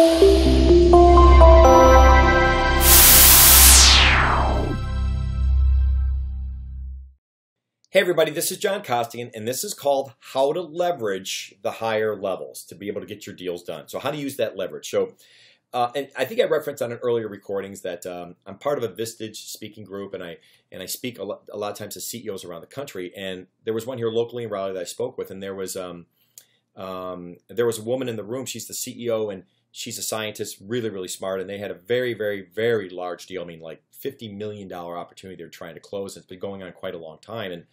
Hey everybody, this is John Costigan, and this is called How to Leverage the Higher Levels to be able to get your deals done. So how to use that leverage. So, uh, and I think I referenced on an earlier recordings that um, I'm part of a Vistage speaking group, and I and I speak a lot, a lot, of times to CEOs around the country. And there was one here locally in Raleigh that I spoke with, and there was um, um, there was a woman in the room. She's the CEO, and she's a scientist, really really smart, and they had a very very very large deal. I mean, like fifty million dollar opportunity they're trying to close. It's been going on quite a long time, and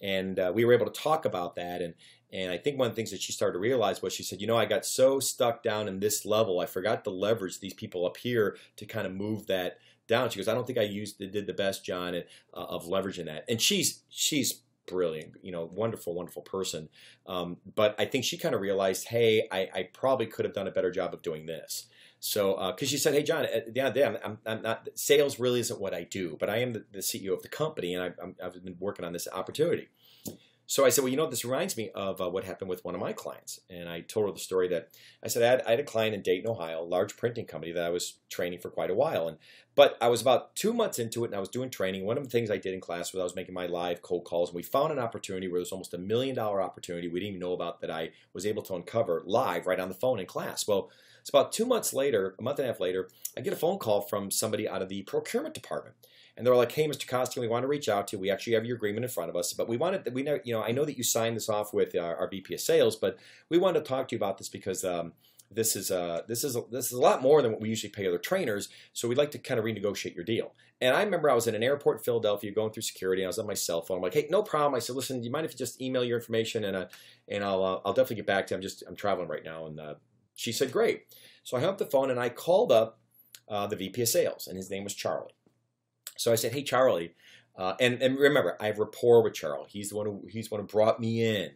and uh, we were able to talk about that. And and I think one of the things that she started to realize was she said, you know, I got so stuck down in this level, I forgot to leverage these people up here to kind of move that down. She goes, I don't think I used did the best, John, uh, of leveraging that. And she's she's brilliant, you know, wonderful, wonderful person. Um, but I think she kind of realized, hey, I, I, probably could have done a better job of doing this. So, because uh, she said, "Hey, John, at the end of the day, I'm, I'm, not sales really isn't what I do, but I am the, the CEO of the company, and I, have been working on this opportunity." So I said, "Well, you know, this reminds me of uh, what happened with one of my clients." And I told her the story that I said I had, I had, a client in Dayton, Ohio, a large printing company that I was training for quite a while, and but I was about two months into it, and I was doing training. One of the things I did in class was I was making my live cold calls, and we found an opportunity where it was almost a million dollar opportunity we didn't even know about that I was able to uncover live right on the phone in class. Well it's about two months later, a month and a half later, I get a phone call from somebody out of the procurement department. And they're like, "Hey, Mr. Costigan, we want to reach out to you. We actually have your agreement in front of us, but we wanted we know you know I know that you signed this off with our, our VP of sales, but we wanted to talk to you about this because um, this is uh, this is a, this is a lot more than what we usually pay other trainers. So we'd like to kind of renegotiate your deal." And I remember I was in an airport in Philadelphia going through security. And I was on my cell phone. I'm like, "Hey, no problem." I said, "Listen, do you mind if you just email your information and uh, and I'll uh, I'll definitely get back to you. I'm just I'm traveling right now." And uh, she said, "Great." So I hung up the phone and I called up uh, the VP of sales, and his name was Charlie. So I said, "Hey, Charlie," uh, and and remember, I have rapport with Charlie. He's the one who he's the one who brought me in.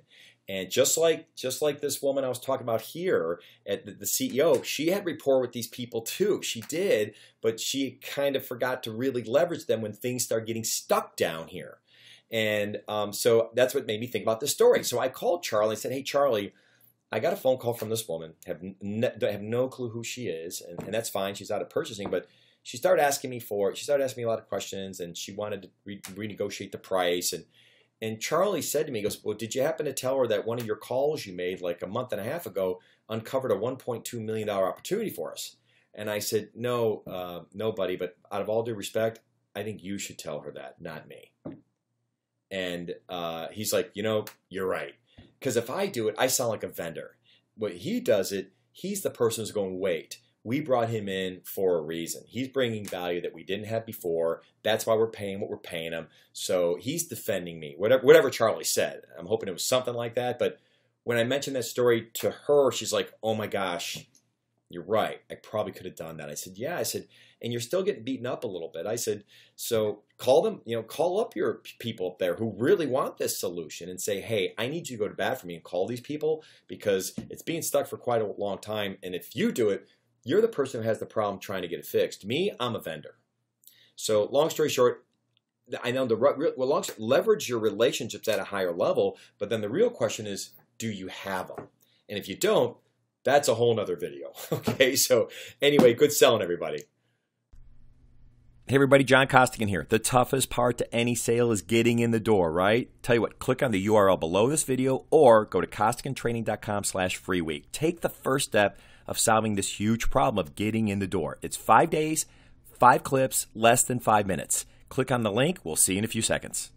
And just like just like this woman I was talking about here at the, the, CEO, she had rapport with these people too. She did, but she kind of forgot to really leverage them when things start getting stuck down here. And um, so that's what made me think about the story. So I called Charlie and said, "Hey, Charlie." I got a phone call from this woman. Have have no clue who she is, and, and that's fine. She's out of purchasing, but she started asking me for. She started asking me a lot of questions, and she wanted to re- renegotiate the price. and And Charlie said to me, he "Goes, well, did you happen to tell her that one of your calls you made like a month and a half ago uncovered a 1.2 million dollar opportunity for us?" And I said, "No, uh, nobody. But out of all due respect, I think you should tell her that, not me." And uh, he's like, "You know, you're right." Because if I do it, I sound like a vendor. When he does it, he's the person who's going, wait, we brought him in for a reason. He's bringing value that we didn't have before. That's why we're paying what we're paying him. So he's defending me. Whatever, whatever Charlie said. I'm hoping it was something like that. But when I mentioned that story to her, she's like, oh my gosh, you're right. I probably could have done that. I said, yeah. I said, and you're still getting beaten up a little bit. I said, so call them, you know, call up your people up there who really want this solution and say, hey, I need you to go to bat for me and call these people because it's being stuck for quite a long time. And if you do it, you're the person who has the problem trying to get it fixed. Me, I'm a vendor. So long story short, I know the well, long, leverage your relationships at a higher level, but then the real question is, do you have them? And if you don't, that's a whole nother video. Okay, so anyway, good selling, everybody. Hey everybody, John Costigan here. The toughest part to any sale is getting in the door, right? Tell you what, click on the URL below this video or go to costigantraining.com slash free week. Take the first step of solving this huge problem of getting in the door. It's five days, five clips, less than five minutes. Click on the link. We'll see you in a few seconds.